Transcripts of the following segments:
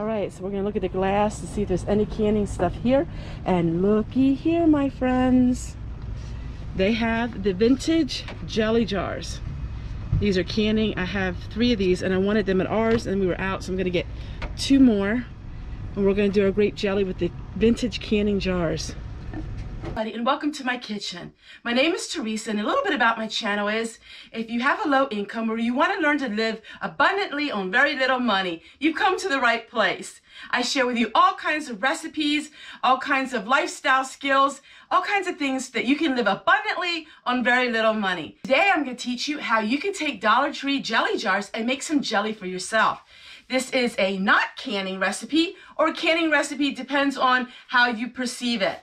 All right, so we're gonna look at the glass to see if there's any canning stuff here. And looky here, my friends. They have the vintage jelly jars. These are canning. I have three of these and I wanted them at ours and we were out, so I'm gonna get two more. And we're gonna do our grape jelly with the vintage canning jars and welcome to my kitchen. My name is Teresa and a little bit about my channel is if you have a low income or you want to learn to live abundantly on very little money, you've come to the right place. I share with you all kinds of recipes, all kinds of lifestyle skills, all kinds of things that you can live abundantly on very little money. Today I'm going to teach you how you can take Dollar Tree jelly jars and make some jelly for yourself. This is a not canning recipe or canning recipe depends on how you perceive it.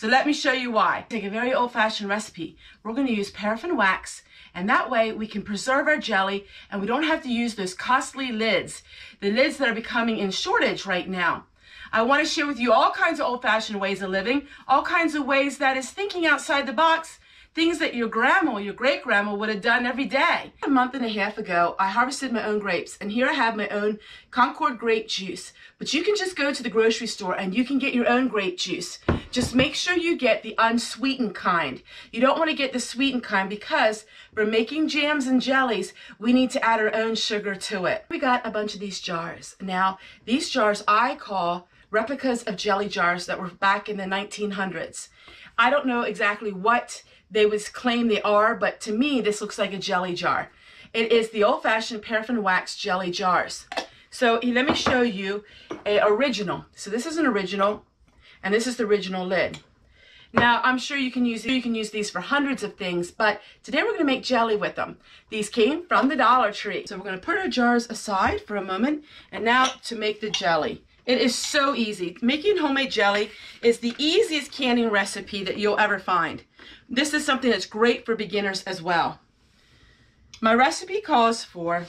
So let me show you why. Take a very old-fashioned recipe. We're going to use paraffin wax and that way we can preserve our jelly and we don't have to use those costly lids, the lids that are becoming in shortage right now. I want to share with you all kinds of old-fashioned ways of living, all kinds of ways that is thinking outside the box things that your grandma your great grandma would have done every day. A month and a half ago, I harvested my own grapes, and here I have my own Concord grape juice. But you can just go to the grocery store and you can get your own grape juice. Just make sure you get the unsweetened kind. You don't want to get the sweetened kind because for making jams and jellies, we need to add our own sugar to it. We got a bunch of these jars. Now, these jars I call replicas of jelly jars that were back in the 1900s. I don't know exactly what they would claim they are, but to me, this looks like a jelly jar. It is the old-fashioned paraffin wax jelly jars. So let me show you a original. So this is an original, and this is the original lid. Now, I'm sure you can use you can use these for hundreds of things, but today we're going to make jelly with them. These came from the Dollar Tree. So we're going to put our jars aside for a moment, and now to make the jelly. It is so easy. Making homemade jelly is the easiest canning recipe that you'll ever find. This is something that's great for beginners as well. My recipe calls for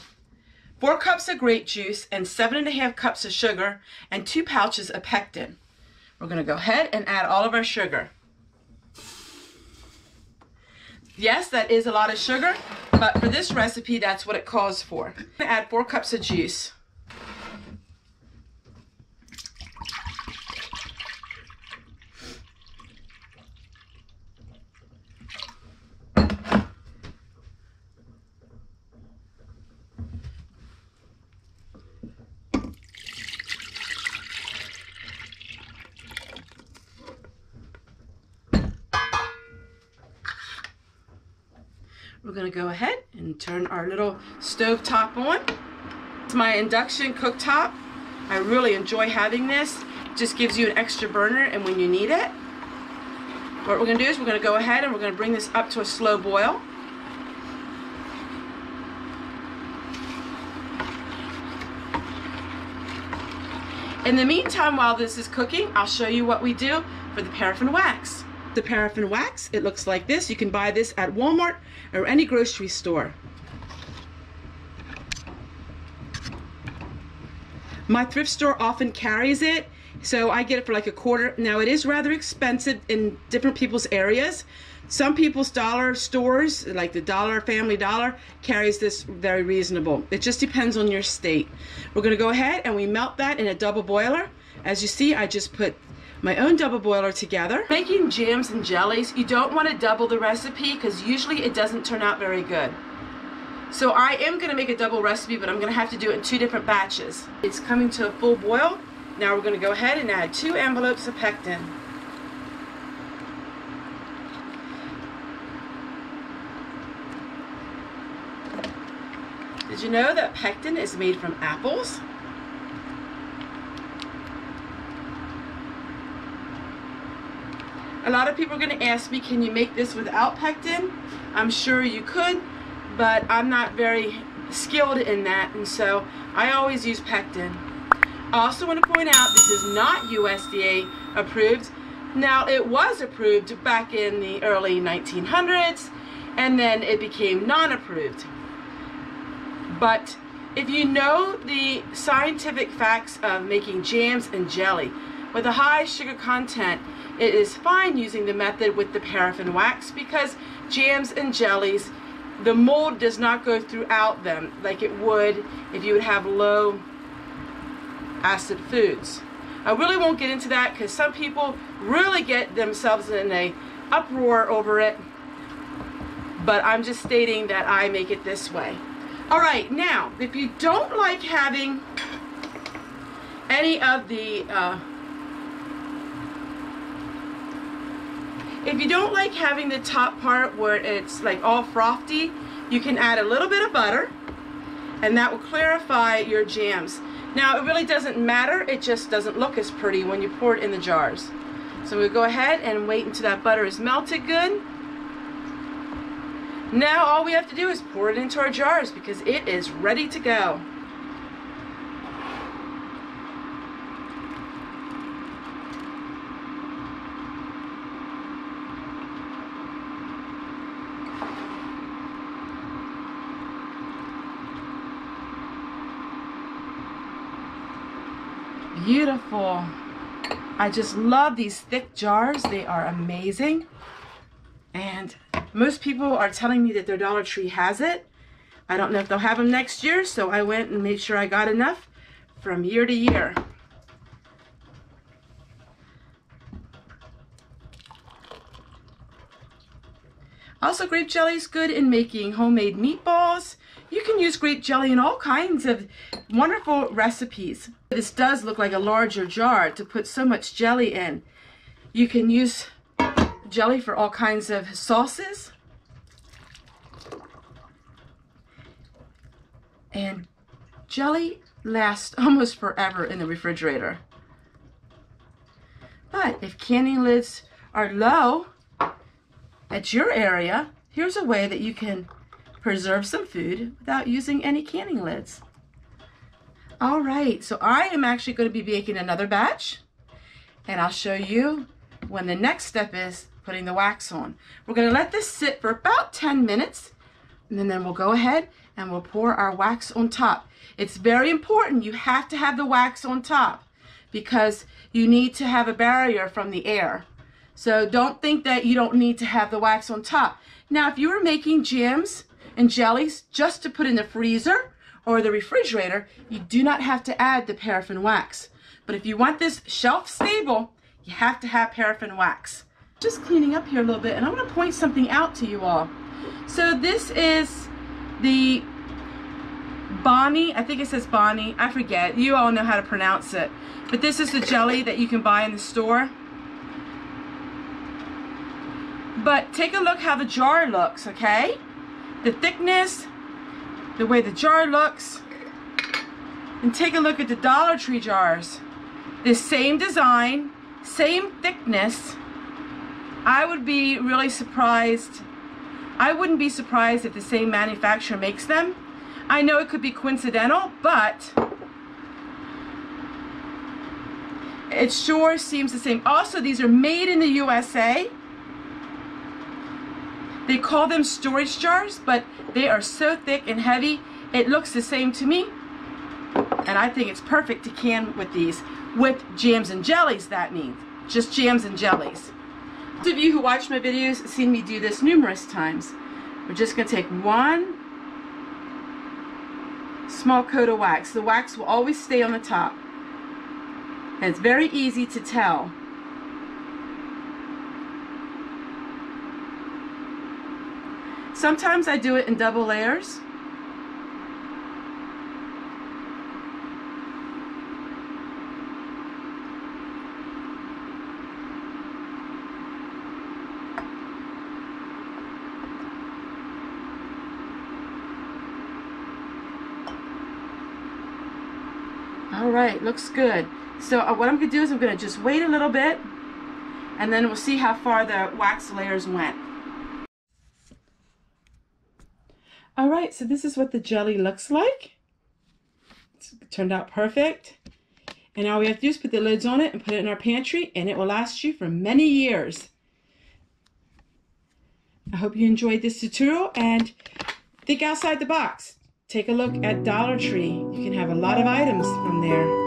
four cups of grape juice and seven and a half cups of sugar and two pouches of pectin. We're to go ahead and add all of our sugar. Yes, that is a lot of sugar, but for this recipe, that's what it calls for. add four cups of juice. We're gonna go ahead and turn our little stove top on. It's my induction cooktop. I really enjoy having this. It just gives you an extra burner and when you need it. What we're gonna do is we're gonna go ahead and we're gonna bring this up to a slow boil. In the meantime, while this is cooking, I'll show you what we do for the paraffin wax the paraffin wax. It looks like this. You can buy this at Walmart or any grocery store. My thrift store often carries it, so I get it for like a quarter. Now it is rather expensive in different people's areas. Some people's dollar stores, like the Dollar Family Dollar, carries this very reasonable. It just depends on your state. We're gonna go ahead and we melt that in a double boiler. As you see, I just put my own double boiler together. Making jams and jellies, you don't want to double the recipe because usually it doesn't turn out very good. So I am going to make a double recipe, but I'm going to have to do it in two different batches. It's coming to a full boil. Now we're going to go ahead and add two envelopes of pectin. Did you know that pectin is made from apples? A lot of people are going to ask me, can you make this without pectin? I'm sure you could, but I'm not very skilled in that, and so I always use pectin. I also want to point out this is not USDA approved. Now, it was approved back in the early 1900s, and then it became non-approved. But if you know the scientific facts of making jams and jelly with a high sugar content, it is fine using the method with the paraffin wax because jams and jellies, the mold does not go throughout them like it would if you would have low acid foods. I really won't get into that because some people really get themselves in a uproar over it. But I'm just stating that I make it this way. All right, now, if you don't like having any of the, uh, if you don't like having the top part where it's like all frothy, you can add a little bit of butter and that will clarify your jams. Now it really doesn't matter, it just doesn't look as pretty when you pour it in the jars. So we'll go ahead and wait until that butter is melted good. Now all we have to do is pour it into our jars because it is ready to go. Beautiful. I just love these thick jars. They are amazing. And most people are telling me that their Dollar Tree has it. I don't know if they'll have them next year, so I went and made sure I got enough from year to year. Also, grape jelly is good in making homemade meatballs. You can use grape jelly in all kinds of wonderful recipes. This does look like a larger jar to put so much jelly in. You can use jelly for all kinds of sauces. And jelly lasts almost forever in the refrigerator. But if canning lids are low at your area, here's a way that you can preserve some food without using any canning lids. All right, so I am actually going to be baking another batch and I'll show you when the next step is putting the wax on. We're going to let this sit for about 10 minutes and then we'll go ahead and we'll pour our wax on top. It's very important you have to have the wax on top because you need to have a barrier from the air. So don't think that you don't need to have the wax on top. Now if you were making jams and jellies just to put in the freezer or the refrigerator, you do not have to add the paraffin wax. But if you want this shelf stable, you have to have paraffin wax. Just cleaning up here a little bit and I want to point something out to you all. So this is the Bonnie, I think it says Bonnie, I forget, you all know how to pronounce it. But this is the jelly that you can buy in the store. But take a look how the jar looks, okay? The thickness, the way the jar looks. And take a look at the Dollar Tree jars. The same design, same thickness. I would be really surprised. I wouldn't be surprised if the same manufacturer makes them. I know it could be coincidental, but it sure seems the same. Also, these are made in the USA. They call them storage jars, but they are so thick and heavy, it looks the same to me. And I think it's perfect to can with these. With jams and jellies, that means. Just jams and jellies. Those of you who watch my videos seen me do this numerous times. We're just going to take one small coat of wax. The wax will always stay on the top. And it's very easy to tell Sometimes I do it in double layers. All right, looks good. So uh, what I'm going to do is I'm going to just wait a little bit and then we'll see how far the wax layers went. All right, so this is what the jelly looks like. It's turned out perfect. And all we have to do is put the lids on it and put it in our pantry and it will last you for many years. I hope you enjoyed this tutorial and think outside the box. Take a look at Dollar Tree. You can have a lot of items from there.